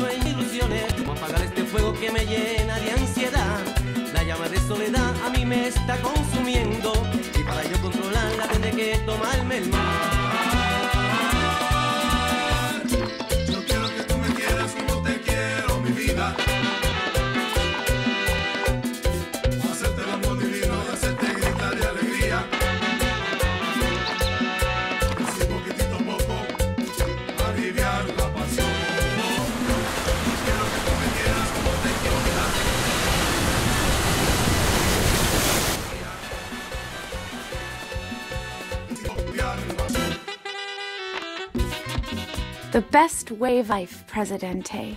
hecho en ilusiones. ¿Cómo apagar este fuego que me llena de ansiedad? La llama de soledad a mí me está consumiendo. Y para yo controlarla tendré que tomarme el mar. Yo quiero que tú me quieras como te quiero, mi vida. The best way life, Presidente.